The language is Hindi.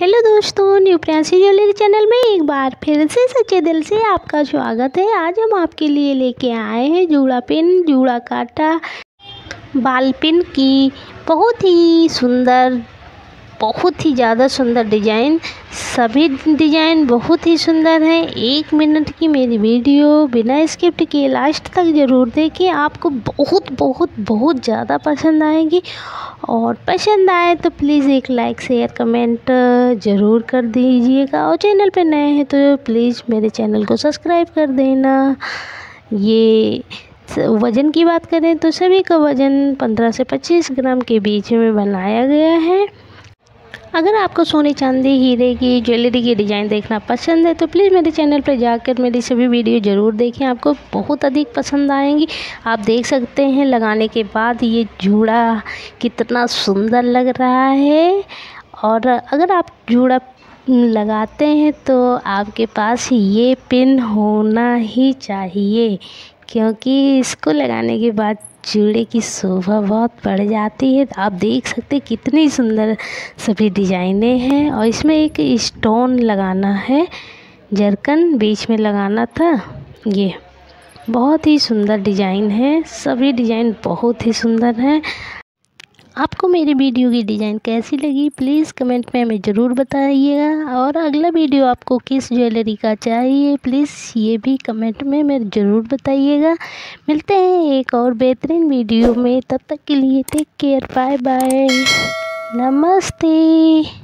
हेलो दोस्तों, न्यू प्रियांसी ज्वेलरी चैनल में एक बार फिर से सच्चे दिल से आपका स्वागत है। आज हम आपके लिए लेके आए हैं जूड़ा पिन, जूड़ा काटा, बाल पिन की बहुत ही सुंदर, बहुत ही ज़्यादा सुंदर डिज़ाइन। सभी डिज़ाइन बहुत ही सुंदर हैं। एक मिनट की मेरी वीडियो बिना स्किप्ट के लास्ट तक ज़रूर देखें। आपको बहुत बहुत बहुत ज़्यादा पसंद आएगी। और पसंद आए तो प्लीज़ एक लाइक, शेयर, कमेंट ज़रूर कर दीजिएगा। और चैनल पर नए हैं तो प्लीज़ मेरे चैनल को सब्सक्राइब कर देना। ये वज़न की बात करें तो सभी का वज़न 15 से 25 ग्राम के बीच में बनाया गया है। अगर आपको सोने चांदी, हीरे की, ज्वेलरी की डिज़ाइन देखना पसंद है तो प्लीज़ मेरे चैनल पर जाकर मेरी सभी वीडियो ज़रूर देखें। आपको बहुत अधिक पसंद आएँगी। आप देख सकते हैं, लगाने के बाद ये जूड़ा कितना सुंदर लग रहा है। और अगर आप जूड़ा लगाते हैं तो आपके पास ये पिन होना ही चाहिए, क्योंकि इसको लगाने के बाद चूड़े की शोभा बहुत बढ़ जाती है। आप देख सकते हैं कितनी सुंदर सभी डिजाइने हैं और इसमें एक स्टोन लगाना है, जरकन बीच में लगाना था। ये बहुत ही सुंदर डिज़ाइन है, सभी डिज़ाइन बहुत ही सुंदर हैं। आपको मेरी वीडियो की डिज़ाइन कैसी लगी प्लीज़ कमेंट में हमें ज़रूर बताइएगा। और अगला वीडियो आपको किस ज्वेलरी का चाहिए प्लीज़ ये भी कमेंट में मेरे ज़रूर बताइएगा। मिलते हैं एक और बेहतरीन वीडियो में, तब तक के लिए टेक केयर बाय बाय नमस्ते।